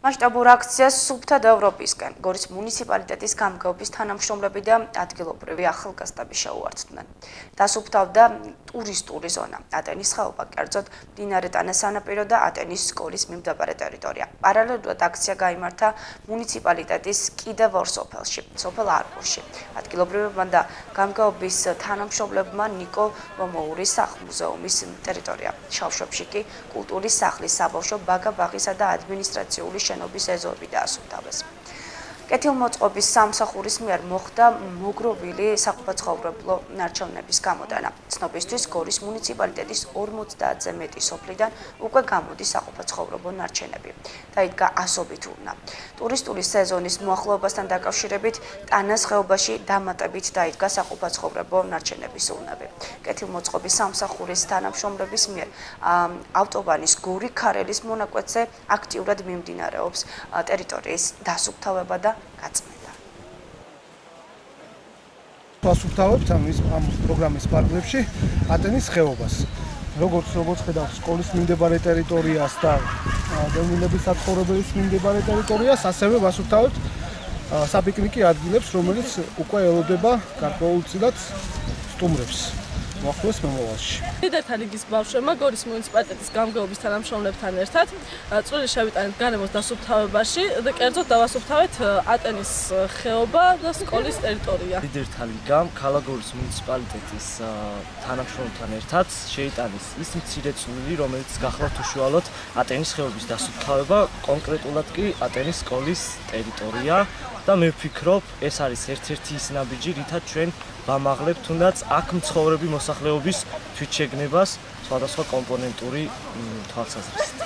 მასშტაბურ აქციას სუფთად ევროპისკენ გორის მუნიციპალიტეტის გამგეობის თანამშრომლები და ადგილობრივი ახალგაზრდები შეუერთდნენ. დასუფთავდა ტურისტული ზონა, ატენის ხეობა, კერძოდ მდინარე ტანას სანაპირო და ატენის სკოლის მიმდებარე ტერიტორია. პარალელურად აქცია გამართა მუნიციპალიტეტის კიდევ ორ სოფელში, სოფელ არყურში. ადგილობრივებმა და გამგეობის თანამშრომლებმა ნიკო ლომოურის სახლ-მუზეუმის ტერიტორია, შავშობში კი კულტურის სახლის საბავშვო ბაგა ბაღისა და ადმინისტრაციული შენობის ეზოები დაასუფთავეს. კეთილმოწყობის სამსახურის მიერ მოხდა მოგროვილი საყოფაცხოვრებლო ნარჩენების გამოდანა. ცნობისთვის გორის მუნიციპალიტეტის 50-ზე მეტი სოფლიდან უკვე გამოდის საყოფაცხოვრებლო ნარჩენები. დაიდგა ასობით ურნა. ტურისტული სეზონის მოახლოებასთან დაკავშირებით ტანას ხეობაში დამატებით დაიდგა საყოფაცხოვრებლო ნარჩენების ურნები. კეთილმოწყობის სამსახურის თანამშრომლების მიერ ავტობანის გორი ქარელის მონაკვეთზე აქტიურად მიმდინარეობს ტერიტორიის დასუფთავება და გაწმენდა. ვასუფთავებთ ამ ამ პროგრამის პარალელში ატენის ხეობას. როგორც როგორც ხედავთ სკოლის მიმდებარე ტერიტორიას და დემინების საცხოვრებელის მიმდებარე ტერიტორიას, ასევე ვასუფთავებთ საპიკნიკი ადგილებს, რომელიც უკვე ელოდება გარკვეულწილად სტუმრებს. მოახლოს მომავალში. ლიდერთა ლიგის ბავშვებმა გორის მუნიციპალიტეტის გამგეობის თანამშრომლებთან ერთად წვრილი შევიტანეთ განემოს დასუფთავებაში და კერძოდ დავასუფთავეთ ატენის ხეობა და სკოლის ტერიტორია. ლიდერთა ლიგამ ქალაგორის მუნიციპალიტეტის თანამშრომლებთან ერთად შეიტანეს ის მცირე წვლილი, რომელიც გახლავთ უშუალოდ ატენის ხეობის დასუფთავება, კონკრეტულად კი ატენის სკოლის ტერიტორია. და მე ვფიქრობ, ეს არის ერთ-ერთი ის ნაბიჯი, რითაც ჩვენ ვამაღლებთ თუნდაც აქ მცხოვრები მოსახლეობის თვითშეგნებას სხვადასხვა კომპონენტური თვალსაზრისით.